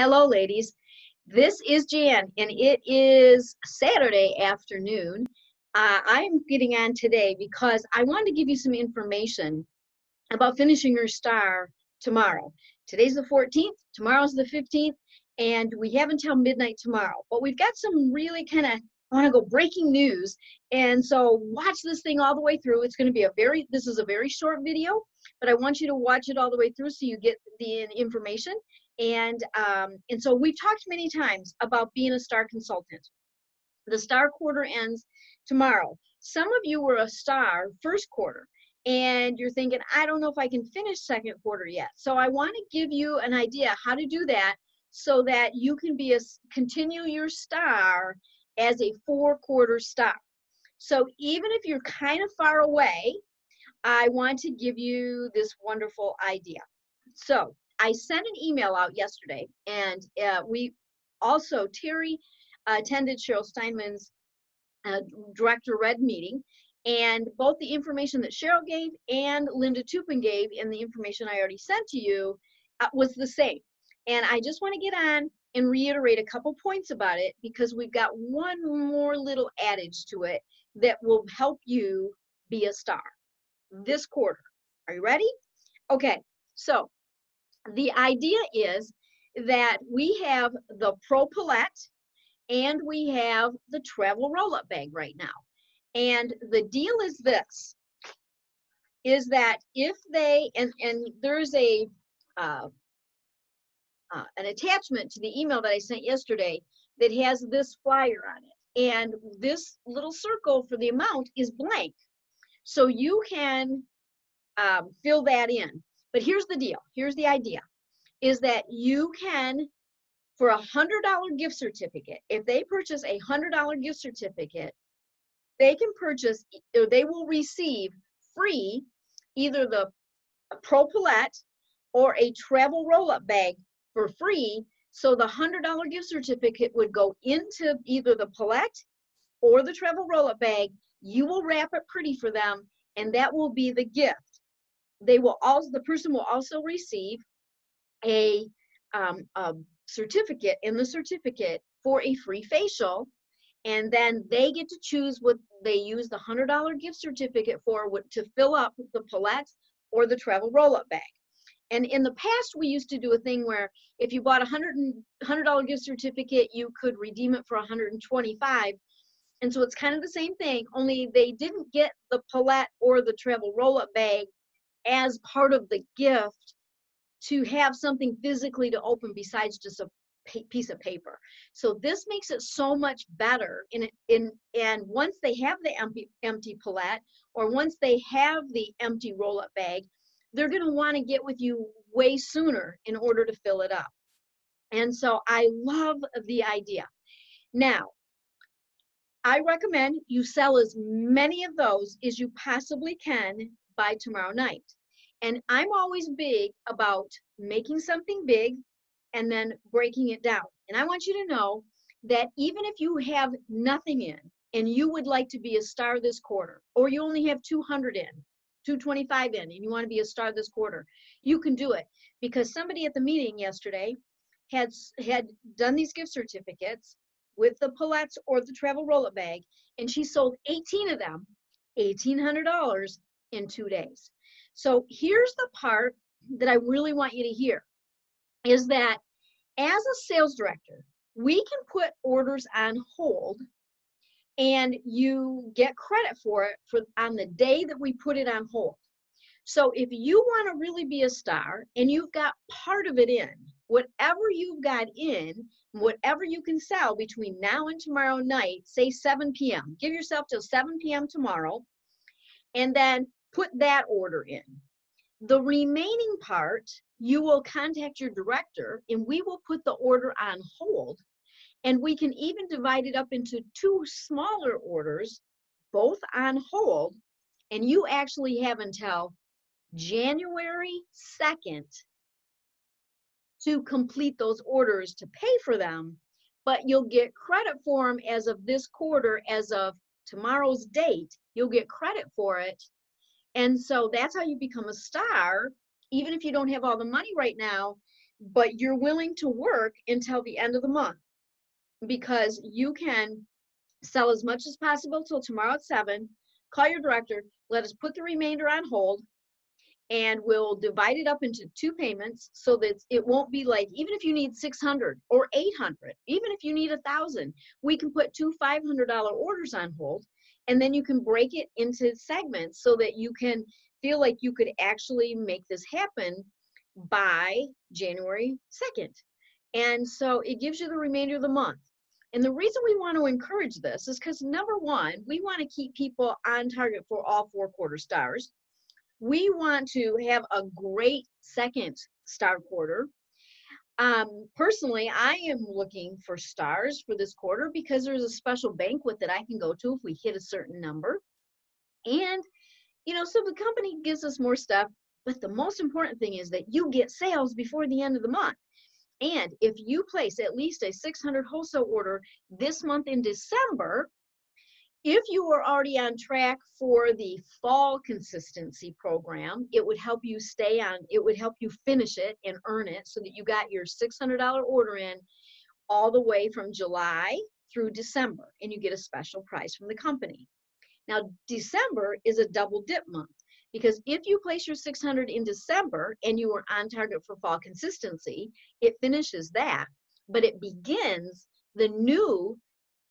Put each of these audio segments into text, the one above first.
Hello, ladies. This is Jan, and it is Saturday afternoon. Uh, I'm getting on today because I wanted to give you some information about finishing your star tomorrow. Today's the 14th, tomorrow's the 15th, and we have until midnight tomorrow. But we've got some really kind of I want to go breaking news. And so watch this thing all the way through. It's going to be a very, this is a very short video, but I want you to watch it all the way through so you get the information. And, um, and so we've talked many times about being a star consultant. The star quarter ends tomorrow. Some of you were a star first quarter and you're thinking, I don't know if I can finish second quarter yet. So I want to give you an idea how to do that so that you can be a continue your star as a four quarter star. So even if you're kind of far away, I want to give you this wonderful idea. So I sent an email out yesterday, and uh, we also, Terry attended Cheryl Steinman's uh, Director Red meeting, and both the information that Cheryl gave and Linda Tupin gave and the information I already sent to you uh, was the same. And I just want to get on and reiterate a couple points about it because we've got one more little adage to it that will help you be a star this quarter. Are you ready? Okay, so the idea is that we have the Pro and we have the travel roll-up bag right now. And the deal is this, is that if they, and, and there's a, uh, uh, an attachment to the email that I sent yesterday that has this flyer on it. And this little circle for the amount is blank. So you can um, fill that in. But here's the deal. Here's the idea is that you can, for a hundred dollar gift certificate, if they purchase a hundred dollar gift certificate, they can purchase or they will receive free either the Pro Palette or a travel roll-up bag for free. So the hundred dollar gift certificate would go into either the palette or the travel roll-up bag. You will wrap it pretty for them, and that will be the gift. They will also the person will also receive a, um, a certificate in the certificate for a free facial and then they get to choose what they use the hundred dollar gift certificate for to fill up the palette or the travel roll-up bag and in the past, we used to do a thing where if you bought a hundred hundred dollar gift certificate, you could redeem it for 125. And so it's kind of the same thing, only they didn't get the palette or the travel roll-up bag as part of the gift to have something physically to open besides just a piece of paper. So this makes it so much better in in and once they have the empty empty palette or once they have the empty roll-up bag, they're going to want to get with you way sooner in order to fill it up. And so I love the idea. Now, I recommend you sell as many of those as you possibly can by tomorrow night. And I'm always big about making something big and then breaking it down. And I want you to know that even if you have nothing in and you would like to be a star this quarter, or you only have 200 in, 225 in and you want to be a star this quarter, you can do it because somebody at the meeting yesterday had had done these gift certificates with the palettes or the travel roll-up bag and she sold 18 of them $1800 in two days so here's the part that i really want you to hear is that as a sales director we can put orders on hold and you get credit for it for on the day that we put it on hold. So if you want to really be a star and you've got part of it in, whatever you've got in, whatever you can sell between now and tomorrow night, say 7 p.m. Give yourself till 7 p.m. tomorrow and then put that order in. The remaining part, you will contact your director and we will put the order on hold and we can even divide it up into two smaller orders, both on hold. And you actually have until January 2nd to complete those orders to pay for them. But you'll get credit for them as of this quarter, as of tomorrow's date. You'll get credit for it. And so that's how you become a star. Even if you don't have all the money right now, but you're willing to work until the end of the month because you can sell as much as possible till tomorrow at seven. Call your director, let us put the remainder on hold, and we'll divide it up into two payments so that it won't be like even if you need 600 or 800 even if you need a thousand we can put two $500 orders on hold and then you can break it into segments so that you can feel like you could actually make this happen by January 2nd. And so it gives you the remainder of the month. And the reason we want to encourage this is because number one, we want to keep people on target for all four quarter stars. We want to have a great second star quarter. Um, personally, I am looking for stars for this quarter because there's a special banquet that I can go to if we hit a certain number. And, you know, so the company gives us more stuff. But the most important thing is that you get sales before the end of the month. And if you place at least a 600 wholesale order this month in December, if you were already on track for the fall consistency program, it would help you stay on, it would help you finish it and earn it so that you got your $600 order in all the way from July through December and you get a special price from the company. Now, December is a double dip month. Because if you place your 600 in December and you are on target for fall consistency, it finishes that, but it begins the new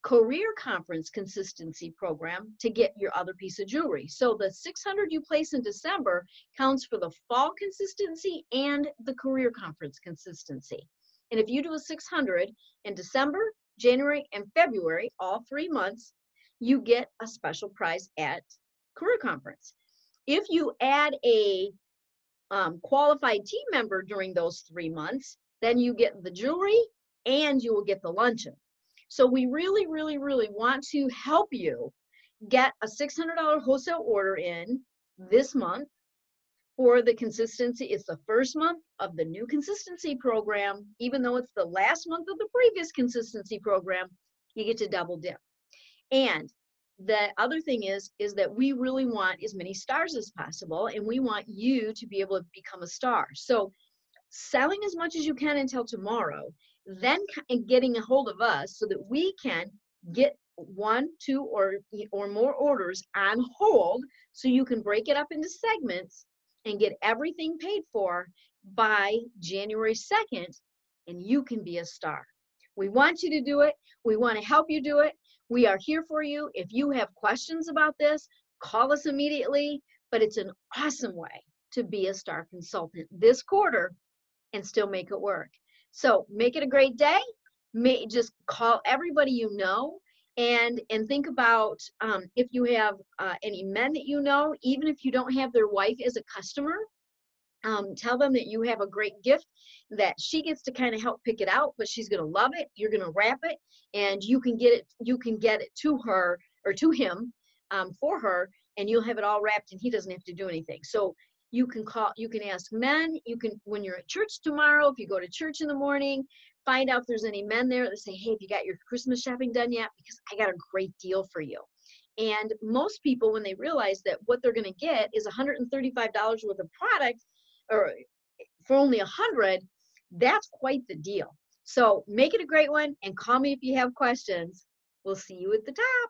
career conference consistency program to get your other piece of jewelry. So the 600 you place in December counts for the fall consistency and the career conference consistency. And if you do a 600 in December, January, and February, all three months, you get a special prize at career conference. If you add a um, qualified team member during those three months, then you get the jewelry and you will get the luncheon. So we really, really, really want to help you get a $600 wholesale order in this month for the consistency. It's the first month of the new consistency program. Even though it's the last month of the previous consistency program, you get to double dip. And the other thing is is that we really want as many stars as possible and we want you to be able to become a star so selling as much as you can until tomorrow then getting a hold of us so that we can get one two or or more orders on hold so you can break it up into segments and get everything paid for by January 2nd and you can be a star we want you to do it we want to help you do it we are here for you. If you have questions about this, call us immediately. But it's an awesome way to be a star consultant this quarter and still make it work. So make it a great day. May, just call everybody you know and and think about um, if you have uh, any men that you know, even if you don't have their wife as a customer, um, tell them that you have a great gift that she gets to kind of help pick it out but she's to love it you're to wrap it and you can get it you can get it to her or to him um, for her and you'll have it all wrapped and he doesn't have to do anything so you can call you can ask men you can when you're at church tomorrow if you go to church in the morning find out if there's any men there that say hey have you got your christmas shopping done yet because i got a great deal for you and most people when they realize that what they're going to get is $135 worth of product or for only a hundred, that's quite the deal. So make it a great one and call me if you have questions. We'll see you at the top.